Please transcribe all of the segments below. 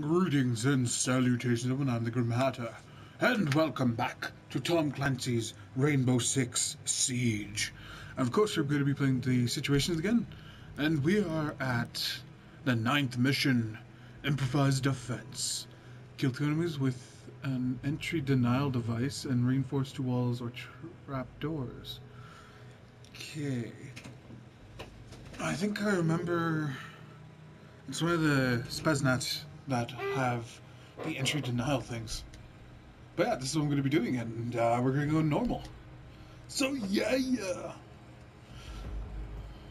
Greetings and salutations, everyone. I'm the Grim Hatter, and welcome back to Tom Clancy's Rainbow Six Siege. And of course, we're going to be playing the situations again, and we are at the ninth mission, Improvised Defense. Kill two enemies with an entry denial device and reinforce two walls or trap doors. Okay. I think I remember it's one of the Spetsnaz that have the entry denial things. But yeah, this is what I'm going to be doing, and uh, we're going to go normal. So yeah, yeah.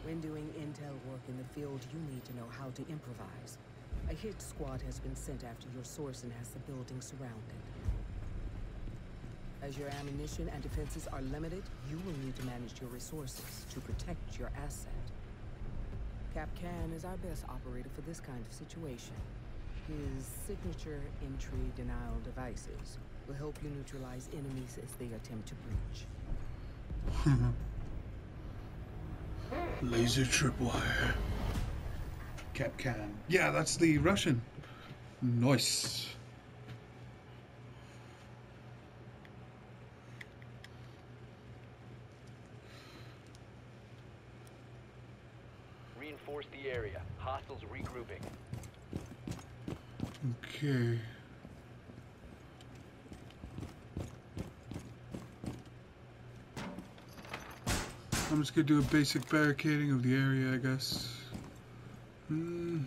When doing intel work in the field, you need to know how to improvise. A hit squad has been sent after your source and has the building surrounded. As your ammunition and defenses are limited, you will need to manage your resources to protect your asset. Kapkan is our best operator for this kind of situation. His signature entry denial devices will help you neutralize enemies as they attempt to breach. Laser tripwire. Kapkan. Yeah, that's the Russian. Nice. Reinforce the area. Hostiles regrouping. Okay. I'm just gonna do a basic barricading of the area, I guess. Hmm.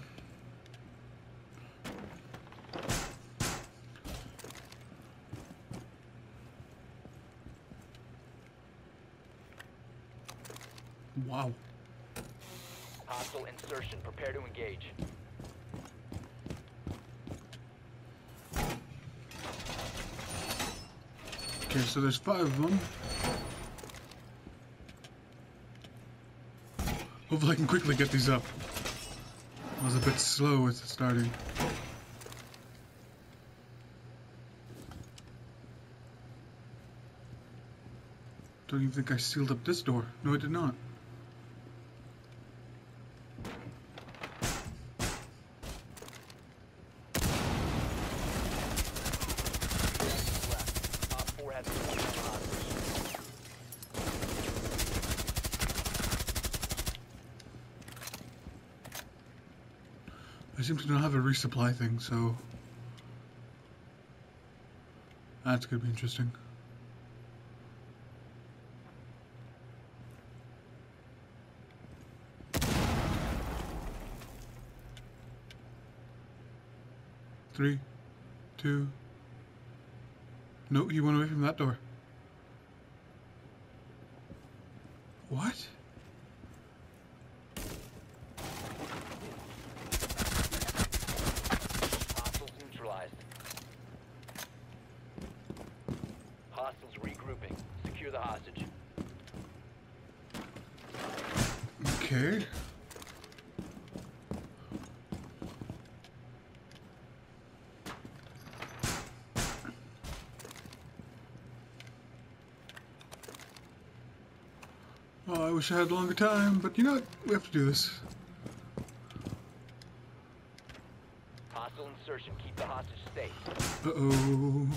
Wow. Hostile insertion. Prepare to engage. Okay, so there's five of them. Hopefully I can quickly get these up. I was a bit slow at starting. Don't even think I sealed up this door. No, I did not. Left. Op 4 has been on hostage. I seem to resupply thing, so that's gonna be interesting. Three, two. No, he went away from that door. What? Hostiles neutralized. Hostiles regrouping. Secure the hostage. Okay. Oh, I wish I had longer time, but you know what? We have to do this. Hostile insertion. Keep the hostage safe. Uh-oh.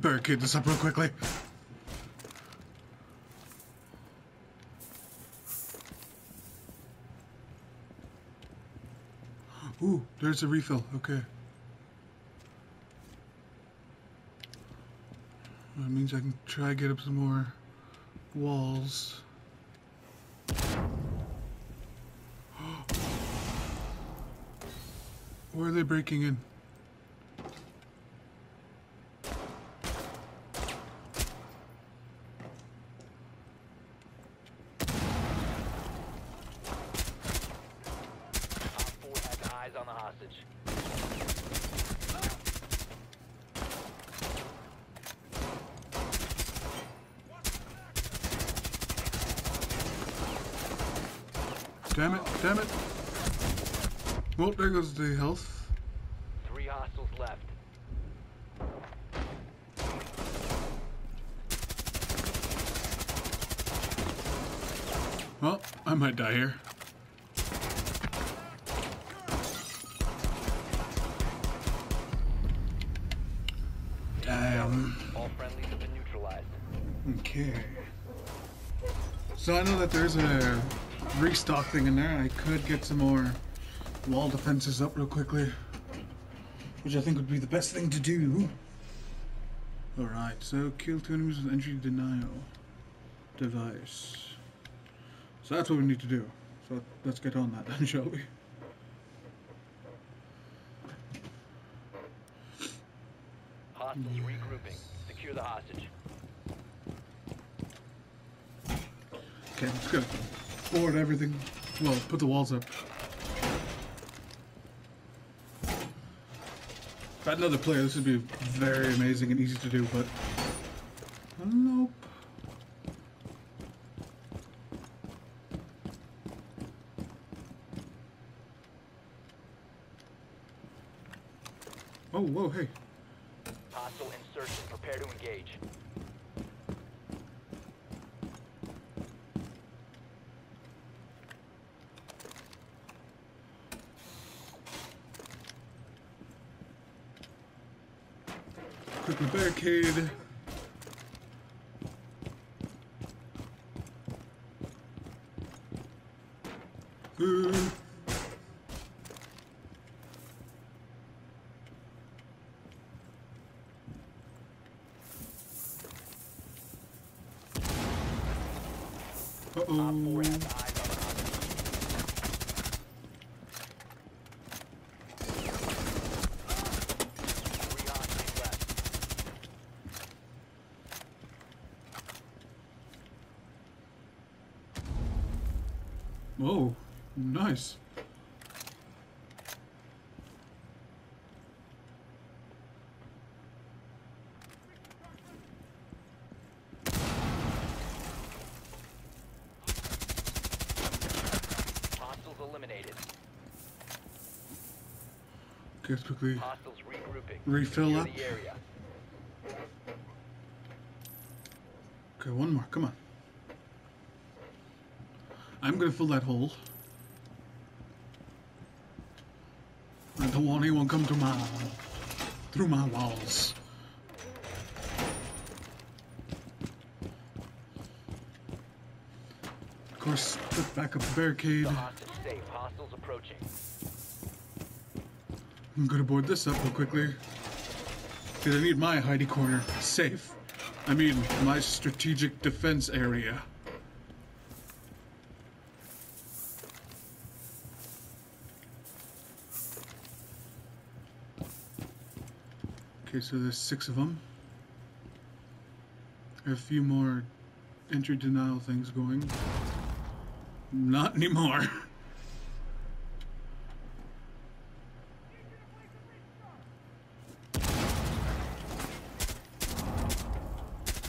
Barricade this up real quickly. Ooh, there's a refill. Okay. That means I can try to get up some more walls. Where are they breaking in? hostage. Damn it, damn it. Well, there goes the health. Three hostiles left. Well, I might die here. Okay. So I know that there's a restock thing in there. I could get some more wall defenses up real quickly. Which I think would be the best thing to do. Alright, so kill two enemies with entry denial device. So that's what we need to do. So let's get on that then, shall we? Hostiles regrouping. Secure the hostage. Okay, let's go. Forward everything. Well, put the walls up. If I had another player, this would be very amazing and easy to do, but... Nope. Oh, whoa, hey. Hostile insertion. Prepare to engage. Quickly barricade. Uh, 4 Uh-oh. has eyes on the hostage. Three hostages left. Whoa, nice. Hostiles let's quickly. Refill up. Okay, one more. Come on. I'm gonna fill that hole. I don't want anyone come through my through my walls. Of course, put back up the barricade. Hostage safe. Hostiles approaching. I'm gonna board this up real quickly. Cause I need my hidey corner safe. I mean, my strategic defense area. Okay, so there's six of them. A few more entry denial things going. Not anymore.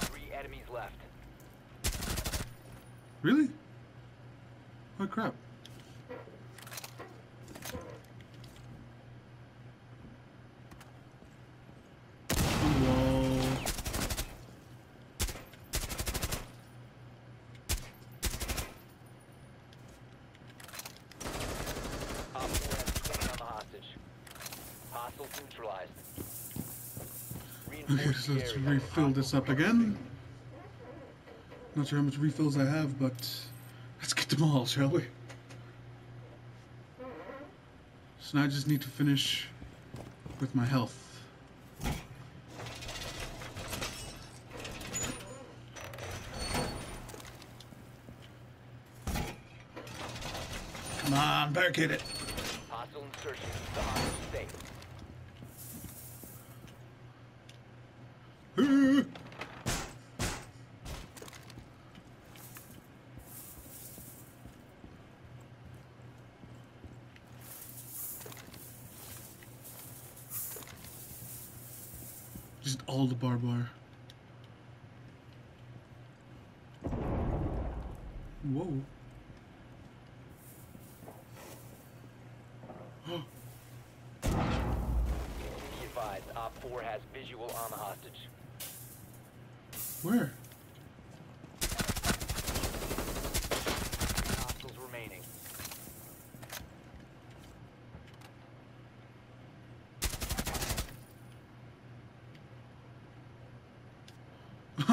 Three enemies left. Really? Oh crap. On the wall. OPFOR has 20 on the hostage. Hostiles neutralized. Okay, so let's refill this up again. Not sure how much refills I have, but let's get them all, shall we? So now I just need to finish with my health. Come on, barricade it. Hostile insertion. The hostage safe. Uh. Just all the barbed wire. Whoa. Be advised, OPFOR has visual on the hostage. Where?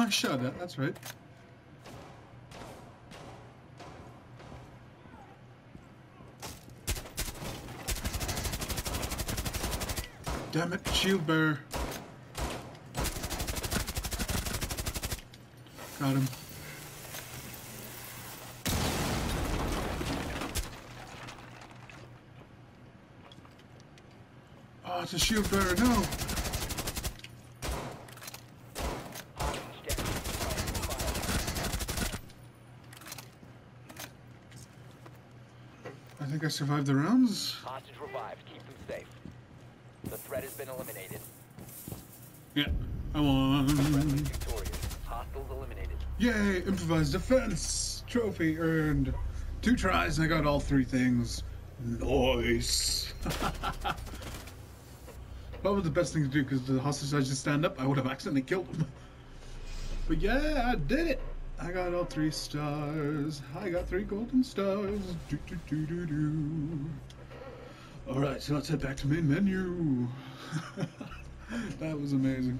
I shot it, that's right. Damn it, shield bearer. Got him. Oh, it's a shield bearer, no! Hostage down. Fire. I think I survived the rounds. Hostage revived. Keep them safe. The threat has been eliminated. Yeah, I won. Hostiles eliminated. Yay, improvised defense! Trophy earned. Two tries and I got all three things. Nice. That was the best thing to do because the hostage tried to stand up, I would have accidentally killed him. But yeah, I did it. I got all three stars. I got three golden stars. Do, do, do, do, do. All right, so let's head back to main menu. that was amazing.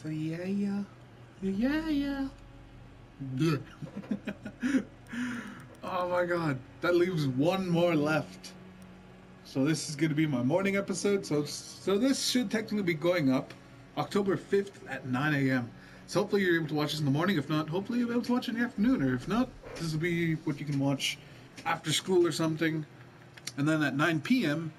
So yeah, yeah, yeah, yeah. Yeah. oh my god, that leaves one more left. So this is going to be my morning episode. So so this should technically be going up October 5th at 9 a.m. So hopefully you're able to watch this in the morning. If not, hopefully you'll be able to watch it in the afternoon. Or if not, this will be what you can watch after school or something. And then at 9 p.m.,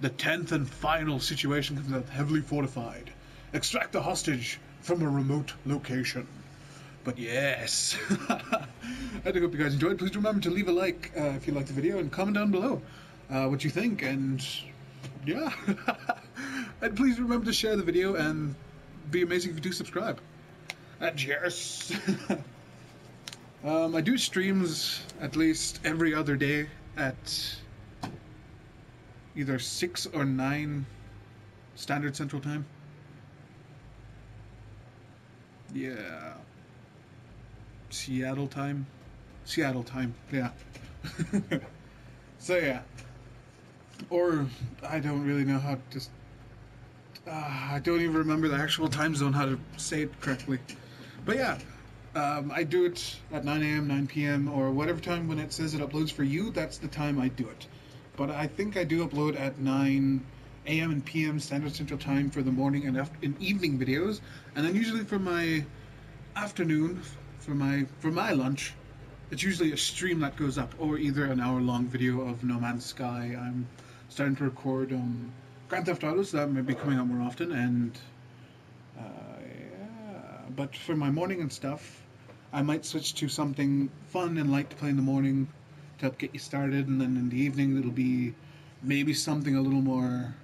the 10th and final situation comes out heavily fortified. Extract the hostage from a remote location. But yes, I do hope you guys enjoyed. Please remember to leave a like uh, if you liked the video and comment down below uh, what you think. And yeah, and please remember to share the video and be amazing if you do subscribe. And yes, um, I do streams at least every other day at either six or nine standard central time. Yeah. Seattle time. Seattle time, yeah. so yeah. Or I don't really know how to. Uh, I don't even remember the actual time zone how to say it correctly. But yeah, um, I do it at 9 a.m., 9 p.m., or whatever time when it says it uploads for you. That's the time I do it. But I think I do upload at 9 a.m. and p.m. Standard Central Time for the morning and, after- and evening videos, and then usually for my afternoon for my for my lunch it's usually a stream that goes up or either an hour long video of no man's sky i'm starting to record um grand theft auto so that may be coming out more often and uh, yeah but for my morning and stuff i might switch to something fun and light to play in the morning to help get you started and then in the evening it'll be maybe something a little more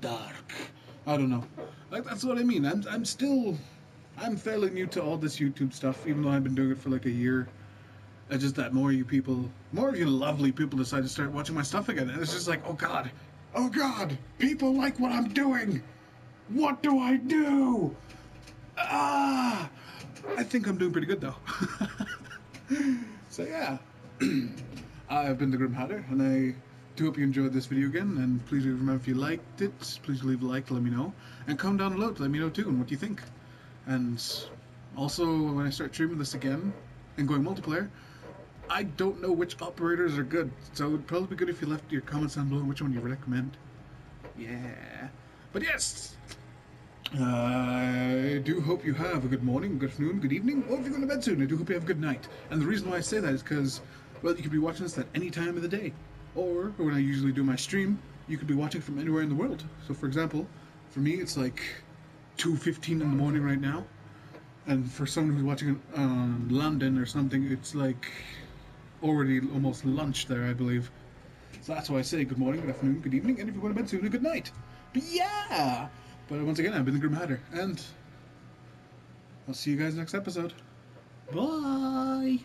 dark i don't know like that's what i mean i'm, I'm still I'm fairly new to all this YouTube stuff, even though I've been doing it for like a year. It's just that more of you people, more of you lovely people decide to start watching my stuff again. And it's just like, oh god, oh god, people like what I'm doing. What do I do? Ah, I think I'm doing pretty good though. so yeah, I've been the Grim Hatter, and I do hope you enjoyed this video again. And please remember if you liked it, please leave a like to let me know, and comment down below to let me know too and what you think. And also, when I start streaming this again and going multiplayer, I don't know which operators are good, so it'd probably be good if you left your comments down below which one you recommend. Yeah. But yes, I do hope you have a good morning, good afternoon, good evening, or if you're going to bed soon, I do hope you have a good night. And the reason why I say that is because, well, you could be watching this at any time of the day. Or, when I usually do my stream, you could be watching from anywhere in the world. So, for example, for me, it's like 2.15 in the morning right now. And for someone who's watching in uh, London or something, it's like already almost lunch there, I believe. So that's why I say good morning, good afternoon, good evening, and if you're going to bed soon, a good night. But yeah! But once again, I've been the Grim Hatter, and I'll see you guys next episode. Bye!